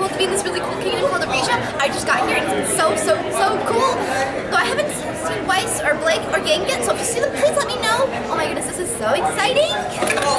cool to be in this really cool kingdom called Aresia. I just got here and it's so, so, so cool. Though I haven't seen Weiss or Blake or Yang yet, so if you see them, please let me know. Oh my goodness, this is so exciting.